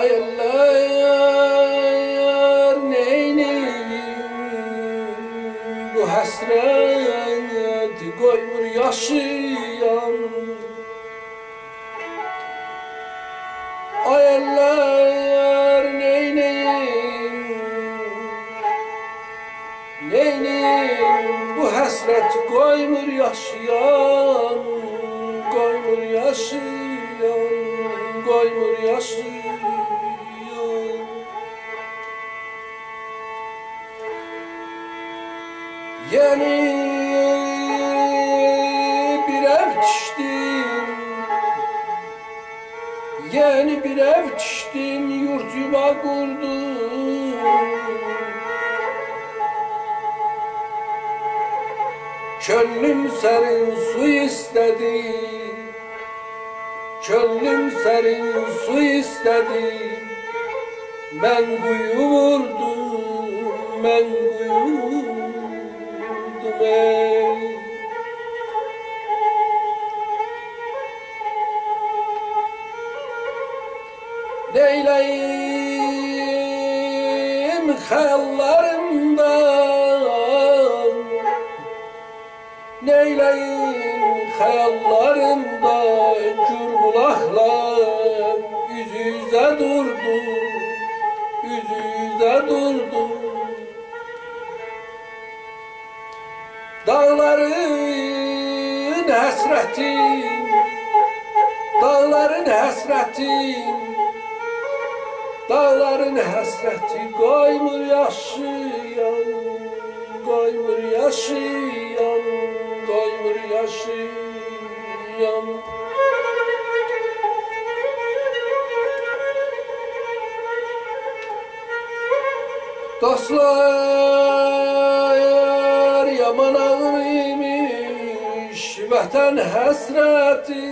Ay eller neyneyim bu hasreti koymur yaşayan Ay eller neyneyim neyneyim bu hasret koymur yaşayan koymur yaşayan koymur yaşayan Yeni bir ev çiştim. Yeni bir ev çiştim Yurt yuva kurdum. Çöllüm serin su istedi. Çöllüm serin su istedi. Ben kuyu vurdum Ben Neyleyim hayallarımdan? Neyleyim hayallarımda Cür bulaklar Yüz yüze durdu. Yüz yüze durdu Dağların hasreti. Dağların hasreti. Dağların hasreti. Koymur yaşayan Koymur yaşayan Koymur yaşayan Dostlar Vatan hasreti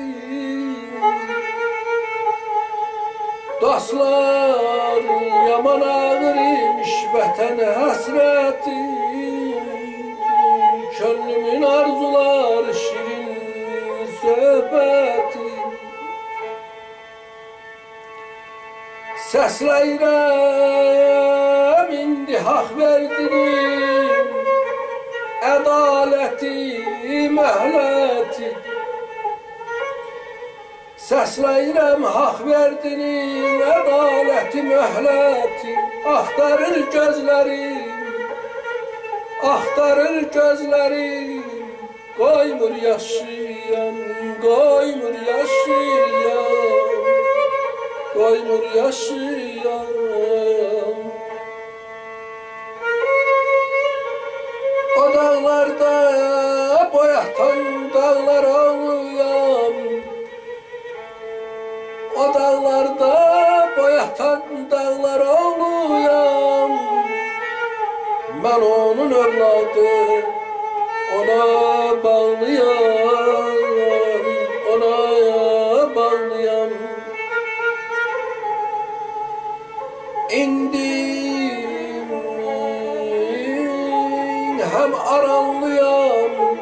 Dostlar yaman ağrıymış Vatan hasreti Gönlümün arzular şirin söhbeti Səsləyirəm indi haqq verdirim Ədaləti, məhləti Səsləyirəm haqq verdirim Ədaləti, məhləti Axtarır gözlərim Axtarır gözlərim Qoymur yaşayan, qoymur yaşayan. Koymur yaşayan hem aranlıyam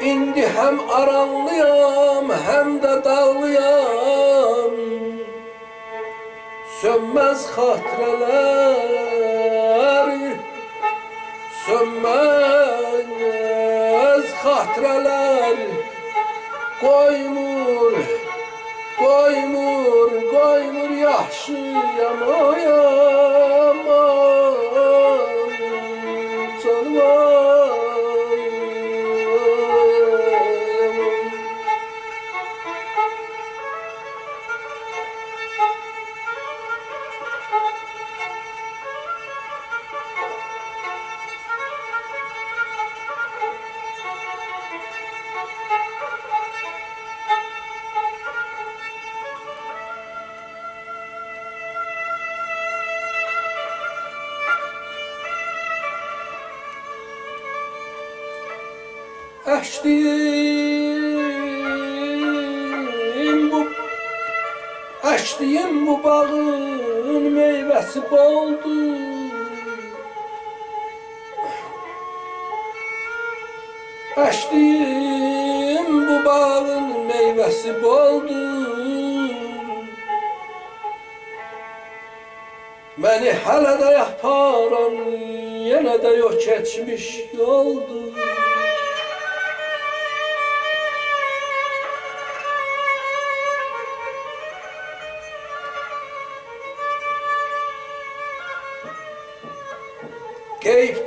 İndi hem aranlıyam hem de dağlıyam. Sönmez hatreler Sönmez hatreler Koymur Koymur, koymur yaxşıyam oyam Canım whoa. Açtım bu Açtım bu bağın meyvesi boldu. Açtım bu bağın meyvesi boldu. Seni hele de yaparam Yine de yok geçmiş yoldu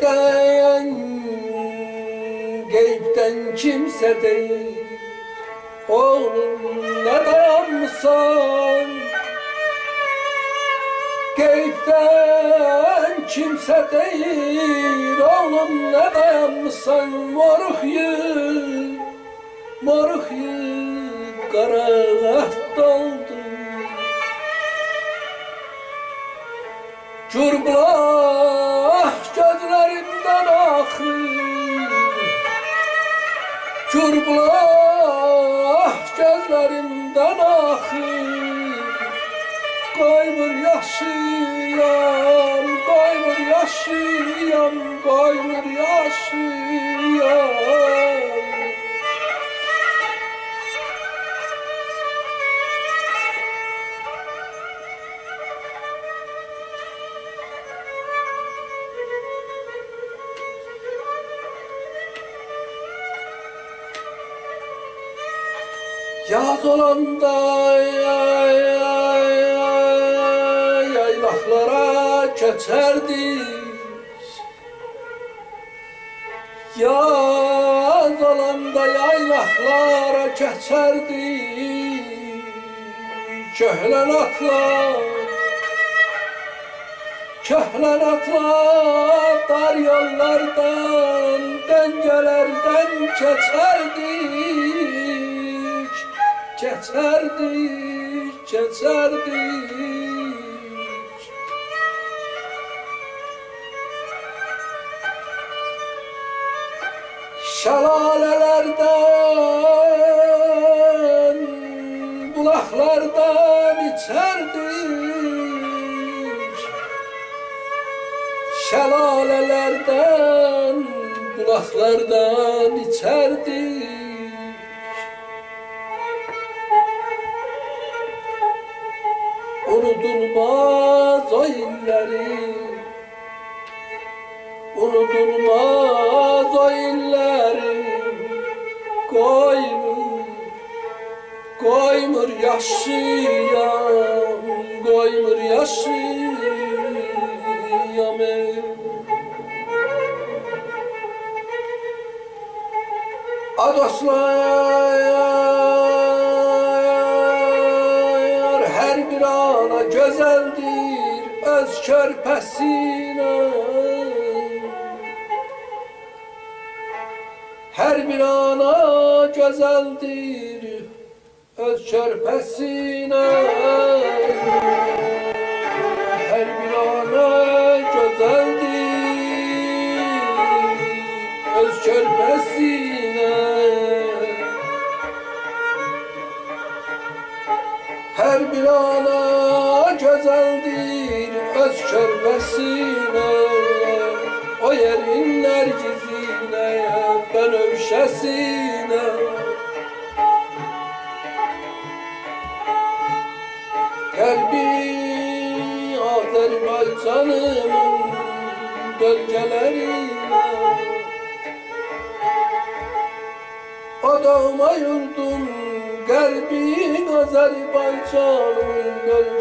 Geyipten, geyipten kimse değil. Oğlum ne dayanmışsan Geyipten kimse değil. Oğlum ne dayanmışsan Moruk yıl, moruk yıl Kara doldu. Curblah Curblah gözlerinden akır Koymur yaşıyan, koymur yaşıyan, koymur yaşıyan Yay, yaylaklara geçerdik Yaz olanda yaylaklara geçerdik Köhlen atlar Köhlen atlar dar yollardan Dengelerden geçerdik Keçərdik, keçərdik Şəlalələrdən, bulaqlardan içərdik Şəlalələrdən, bulaqlardan içərdik Unutulmaz o illeri Unutulmaz o illeri Koymur Koymur yaşıyam Koymur yaşıyam ey. Adoslar körpesine Her bir ana güzeldir öz körpesine körpesine O yerin nergizine ben övşesine Kalbi Azerbaycan'ımın gölgelerine. Adama yurdum Garbin Azerbaycan'ın gölgelerine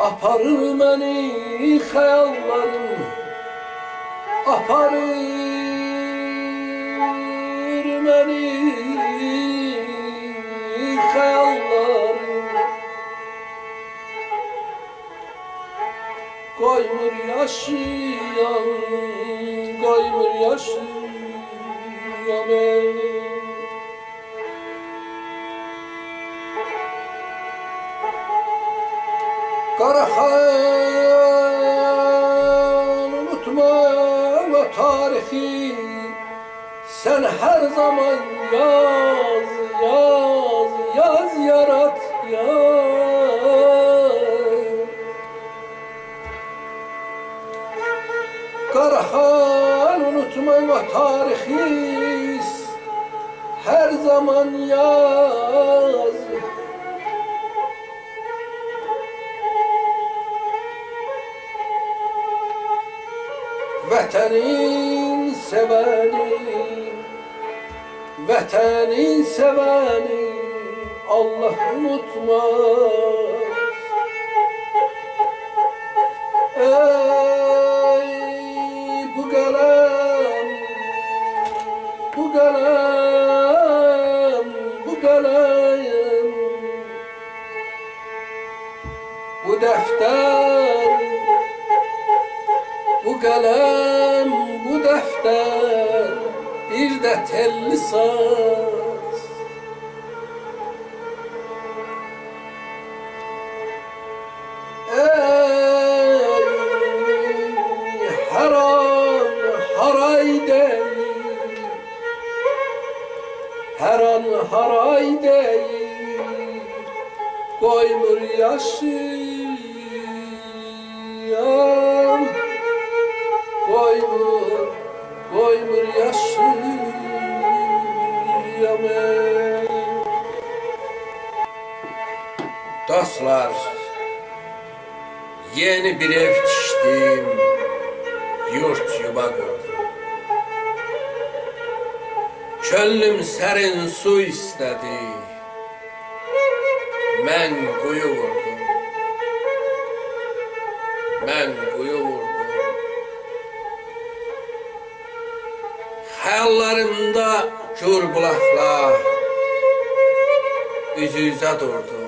Aparır beni hayallarım Aparır beni hayallarım Koymur yaşayan, koymur yaşayan Karahan unutma o tarihi Sen her zaman yaz, yaz, yaz yarat, yaz. Karahan unutma o tarihi Her zaman yaz Vətənin sevəni Vətənin sevəni Allah unutmaz. Ey bu qələm Bu qələm Bu qələm Bu dəftər Də telli saz Ey hər an haray deyil Hər an haray deyil Qoymur yaşayam Dostlar, yeni bir ev dişdim, yurt yuva qurdum. Çöllüm sərin su istədi, mən quyu vurdum. Mən quyu vurdum. Xəyallarımda gür bulaqlar, üz-üzə durdum.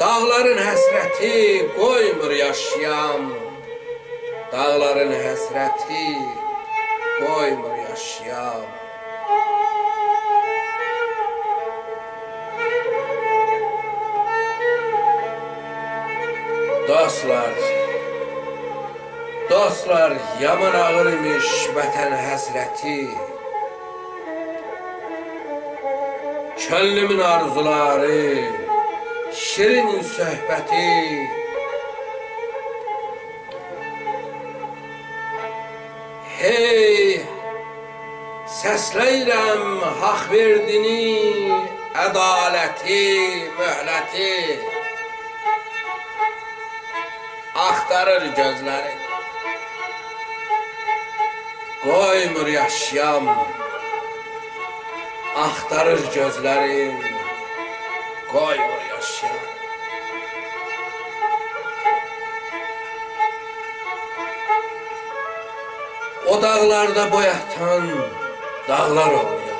Dağların həsrəti qoymur yaşayam. Dağların həsrəti qoymur yaşayam. Dostlar, dostlar yaman ağır imiş vətən həsrəti. Könlümün arzuları, şirin söhbəti. Hey, səsləyirəm haqq verdini, ədaləti, möhləti. Axtarır gözləri. Qoymur yaşayam. Axtarır gözlərim. Qoymur yaşayam. O dağlarda boyatan dağlar olmayan.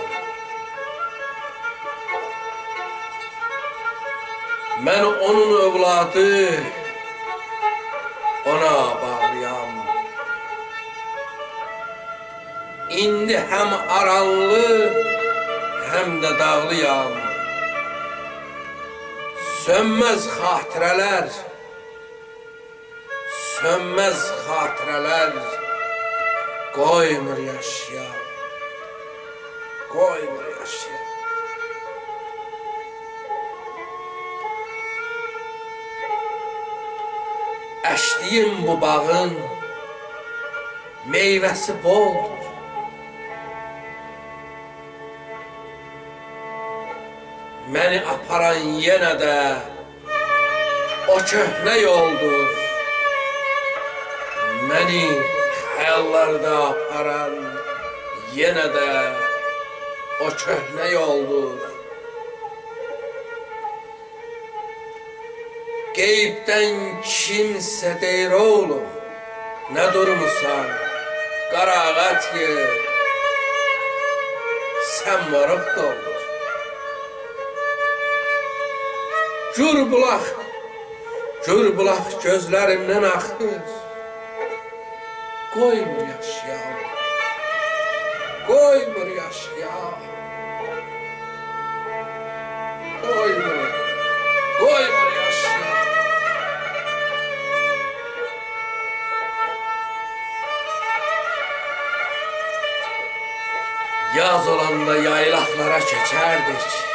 Mən onun övladı ona bağlıyam. İndi həm aranlı, həm də dağlıyam. Sönməz xatirələr, sönməz xatirələr qoymur yaşayam. Qoymur yaşayam. Əşdiyim bu bağın meyvəsi boldur. Məni aparan yenə də o köhnə yoldur. Məni xəyallarda aparan yenə də o köhnə yoldur. Qeybdən kimsə deyir oğlum, nə durmusan, qarağat yer, sən maraq doldur. Gür bulaq, gür bulaq gözlərimdən axır, qoymur yaşayam, qoymur yaşayam, qoymur, qoymur yaşayam. Yaz olanda yaylaqlara keçərdik.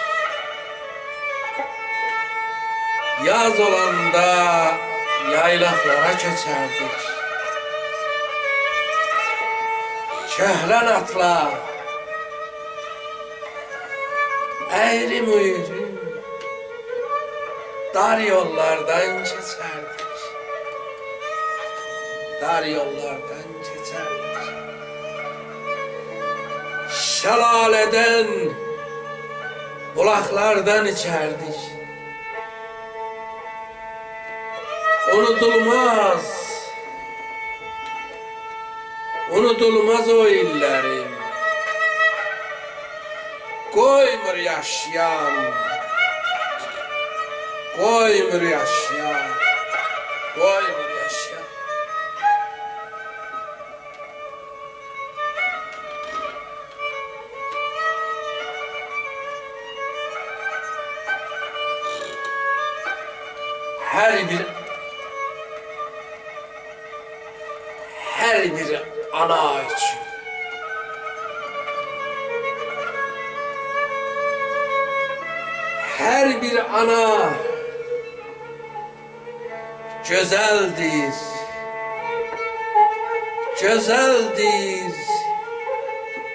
Yaz olanda yaylaqlara keçərdik. Kəhlən atlar, əyrim uyrim, Dar yollardan geçerdik. Dar yollardan geçerdik. Şelaleden, bulaklardan içerdik. Unutulmaz, unutulmaz o illerim. Koymur yaşayan, koymur yaşayan, koymur yaşayan. Her bir güzeldir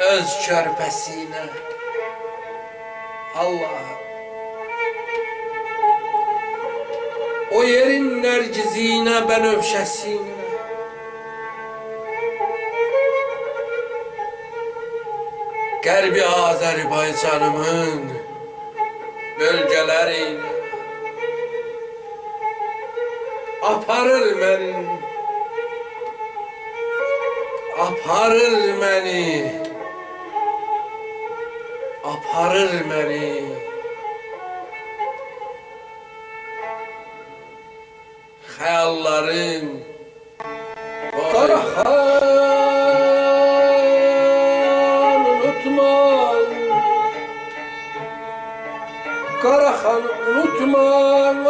öz körpesine. Allah. O yerin nergizine benöfşesine Qərbi Azərbaycanımın bölgələrinə aparır məni aparır məni. Aparır məni. Xəyalların Qaraxan unutma Karahan unutma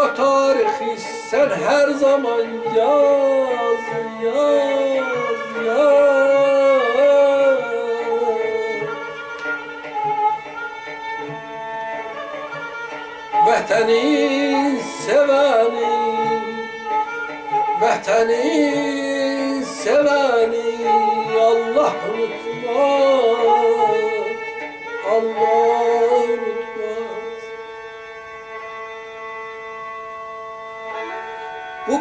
o tarihi sen her zaman yaz yaz yaz بهتنی سبانی بهتنی سبانی الله رتبه الله رتبه بو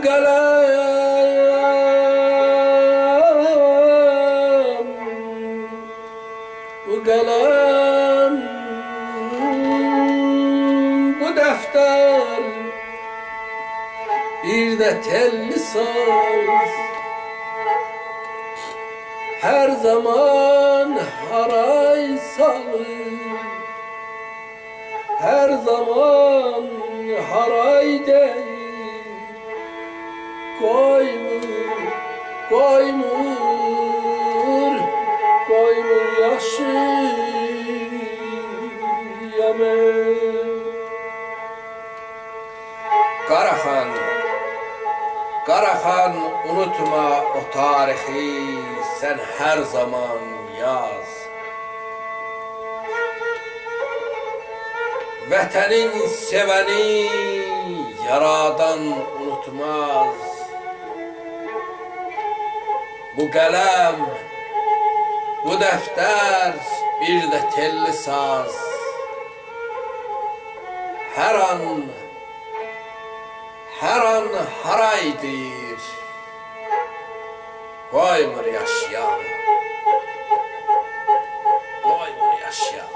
de telli saz Her zaman haray salır. Her zaman haray değil koymur, koymur, koymur yaşı yemek. Karahan, Karahan unutma o tarihi sen her zaman yaz. Vətənin sevəni yaradan unutmaz. Bu qələm, bu dəftər, bir də telli saz. Hər an, hər an haray deyir, qoymur yaşayan, qoymur yaşayan.